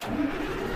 何?